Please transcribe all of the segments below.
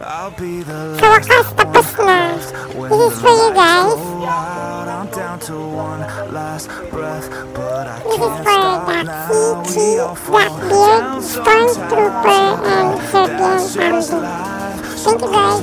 I'll be the So last wakas tapos when This is for you guys. out. I'm down to one last breath, but I This is can't for stop that now. CT, We all fall Blackbeard, down Stormtrooper, and Serbian That's just Army. life. Thank you guys.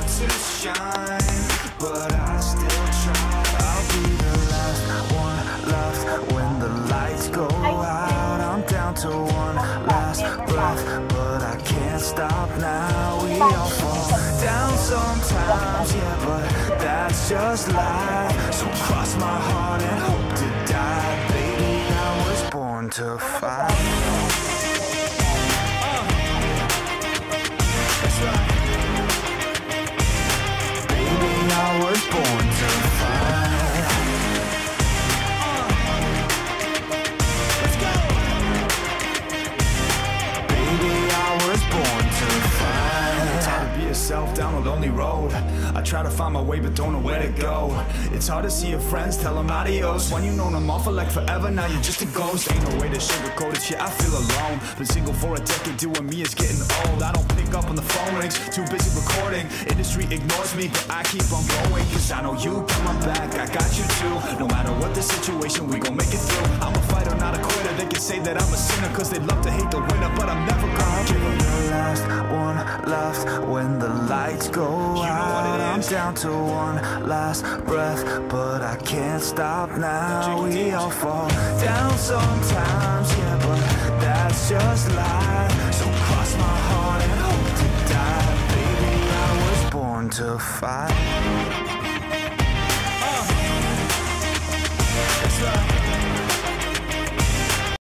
down to one last breath, but I can't stop now. We all fall down sometimes, yeah, but that's just life. So cross my heart and hope to die, baby. I was born to fight. Yourself down a lonely road. I try to find my way, but don't know where to go. It's hard to see your friends, tell them adios. When you known them all for like forever, now you're just a ghost. Ain't no way to sugarcoat it, yeah, I feel alone. Been single for a decade, doing me is getting old. I don't pick up on the phone rings, too busy recording. Industry ignores me, but I keep on going. Cause I know you my back, I got you too. No matter what the situation, we gon' make it through. I'm a fighter, not a quitter. They can say that I'm a sinner, cause they love to hate the winner, but I'm never when the lights go you out. I'm down to one last breath But I can't stop now. We all fall down sometimes Yeah, but that's just life. So cross my heart and hope to die. Baby, I was born to fight.